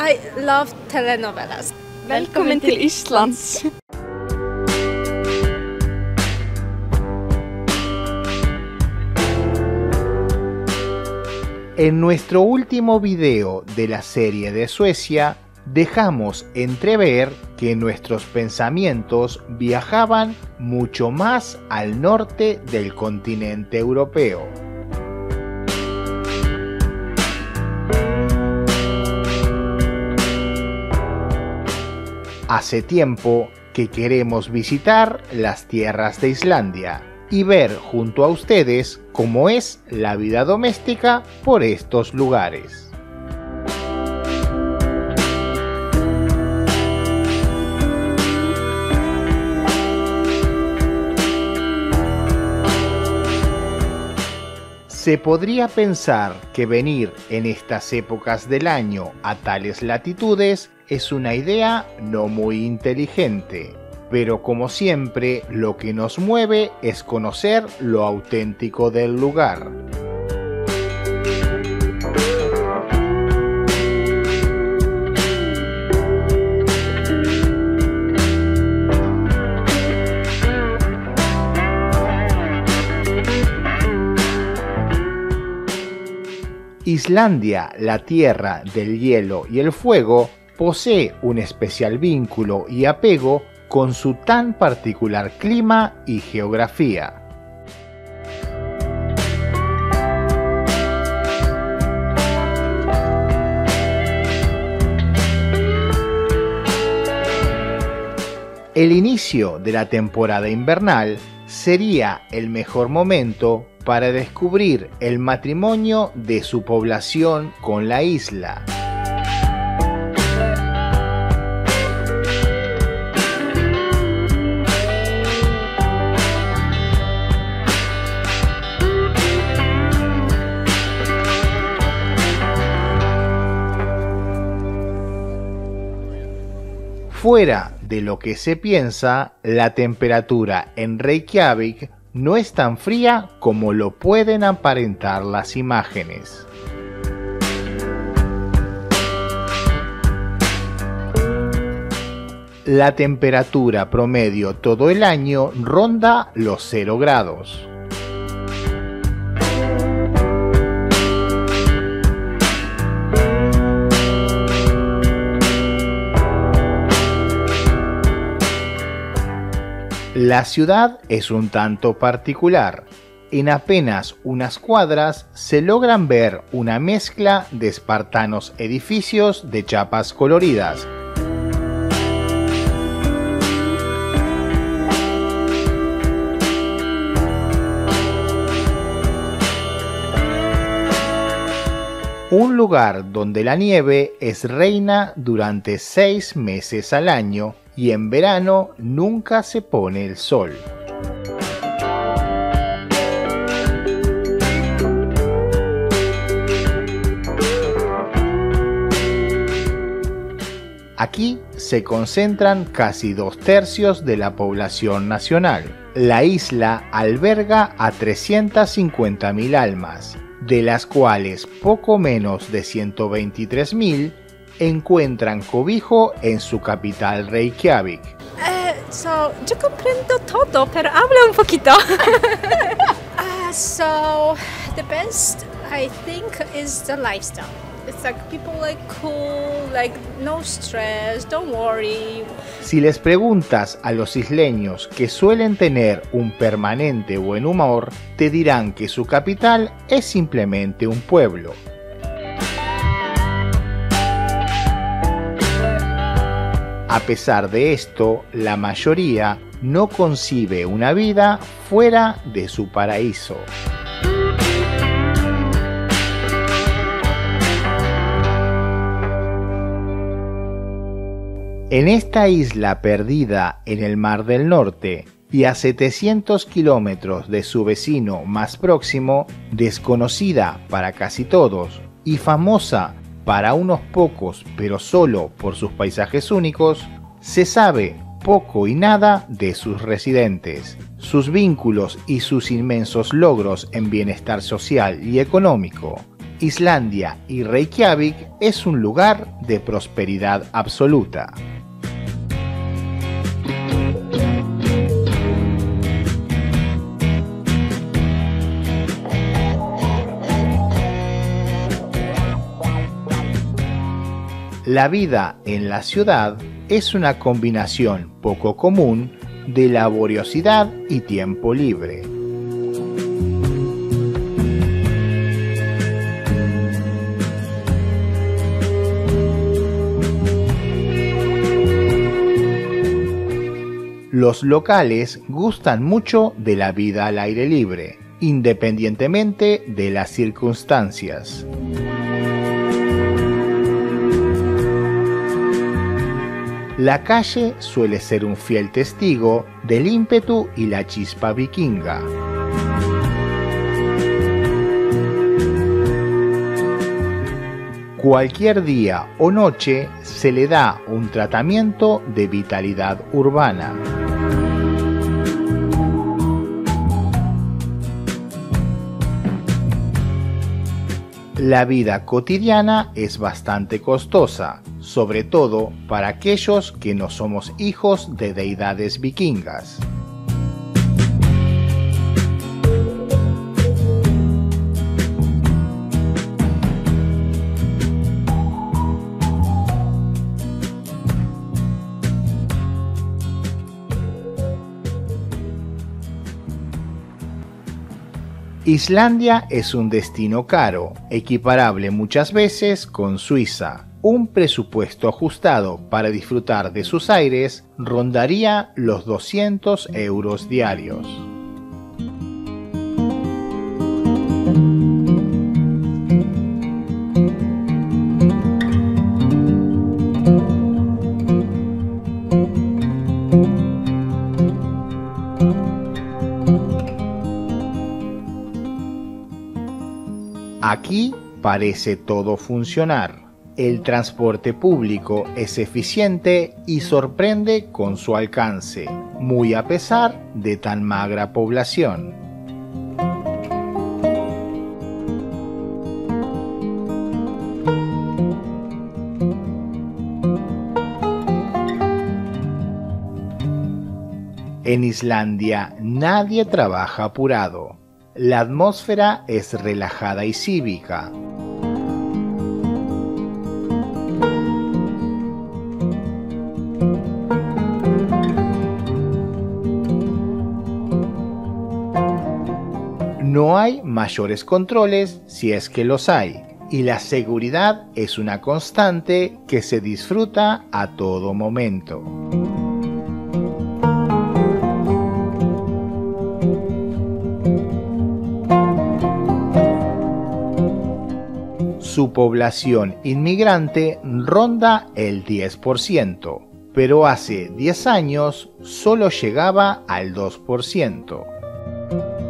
I love telenovelas. Velkommen til Islands. En nuestro último video de la serie de Suecia, dejamos entrever que nuestros pensamientos viajaban mucho más al norte del continente europeo. Hace tiempo que queremos visitar las tierras de Islandia y ver junto a ustedes cómo es la vida doméstica por estos lugares. Se podría pensar que venir en estas épocas del año a tales latitudes es una idea no muy inteligente, pero como siempre lo que nos mueve es conocer lo auténtico del lugar. Islandia, la tierra del hielo y el fuego, posee un especial vínculo y apego con su tan particular clima y geografía. El inicio de la temporada invernal sería el mejor momento para descubrir el matrimonio de su población con la isla. Fuera de lo que se piensa, la temperatura en Reykjavik no es tan fría como lo pueden aparentar las imágenes. La temperatura promedio todo el año ronda los 0 grados. La ciudad es un tanto particular. En apenas unas cuadras se logran ver una mezcla de espartanos edificios de chapas coloridas. Un lugar donde la nieve es reina durante seis meses al año y en verano nunca se pone el sol. Aquí se concentran casi dos tercios de la población nacional. La isla alberga a 350.000 almas, de las cuales poco menos de 123.000 encuentran cobijo en su capital Reykjavik. Uh, so, yo comprendo todo, pero habla un poquito. uh, so, the best I think is the lifestyle. It's like people like cool, like no stress, don't worry. Si les preguntas a los isleños que suelen tener un permanente buen humor, te dirán que su capital es simplemente un pueblo, A pesar de esto, la mayoría no concibe una vida fuera de su paraíso. En esta isla perdida en el Mar del Norte y a 700 kilómetros de su vecino más próximo, desconocida para casi todos y famosa para unos pocos, pero solo por sus paisajes únicos, se sabe poco y nada de sus residentes, sus vínculos y sus inmensos logros en bienestar social y económico. Islandia y Reykjavik es un lugar de prosperidad absoluta. La vida en la ciudad es una combinación poco común de laboriosidad y tiempo libre. Los locales gustan mucho de la vida al aire libre, independientemente de las circunstancias. La calle suele ser un fiel testigo del ímpetu y la chispa vikinga. Cualquier día o noche se le da un tratamiento de vitalidad urbana. La vida cotidiana es bastante costosa, sobre todo para aquellos que no somos hijos de deidades vikingas. Islandia es un destino caro, equiparable muchas veces con Suiza, un presupuesto ajustado para disfrutar de sus aires rondaría los 200 euros diarios. Aquí parece todo funcionar el transporte público es eficiente y sorprende con su alcance, muy a pesar de tan magra población. En Islandia nadie trabaja apurado. La atmósfera es relajada y cívica. No hay mayores controles si es que los hay, y la seguridad es una constante que se disfruta a todo momento. Su población inmigrante ronda el 10%, pero hace 10 años solo llegaba al 2%.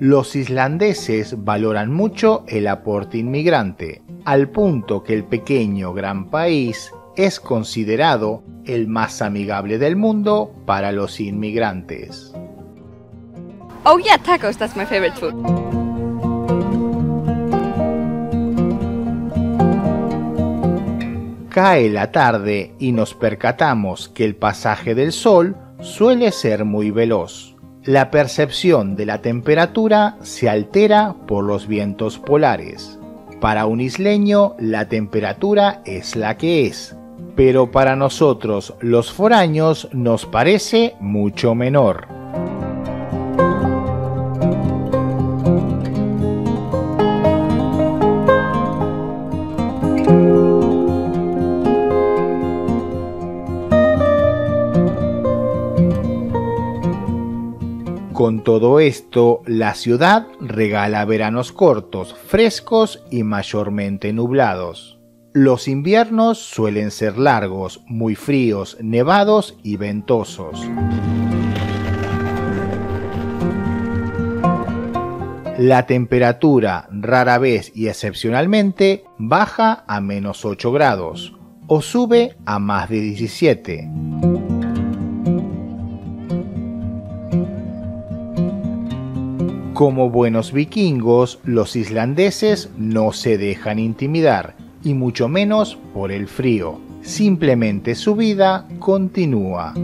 Los islandeses valoran mucho el aporte inmigrante, al punto que el pequeño gran país es considerado el más amigable del mundo para los inmigrantes. Oh yeah, tacos, that's my favorite food. Cae la tarde y nos percatamos que el pasaje del sol suele ser muy veloz la percepción de la temperatura se altera por los vientos polares. Para un isleño la temperatura es la que es, pero para nosotros los foráneos nos parece mucho menor. Con todo esto, la ciudad regala veranos cortos, frescos y mayormente nublados. Los inviernos suelen ser largos, muy fríos, nevados y ventosos. La temperatura rara vez y excepcionalmente baja a menos 8 grados, o sube a más de 17. Como buenos vikingos, los islandeses no se dejan intimidar, y mucho menos por el frío. Simplemente su vida continúa.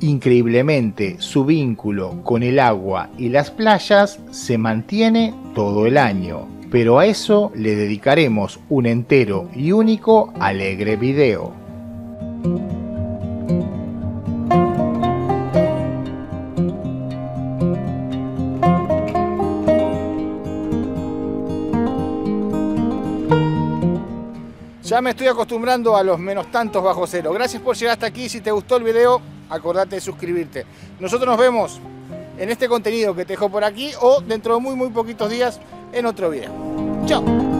Increíblemente, su vínculo con el agua y las playas se mantiene todo el año, pero a eso le dedicaremos un entero y único alegre video. Ya me estoy acostumbrando a los menos tantos bajo cero. Gracias por llegar hasta aquí. Si te gustó el video, acordate de suscribirte. Nosotros nos vemos en este contenido que te dejo por aquí o dentro de muy muy poquitos días en otro video. Chao.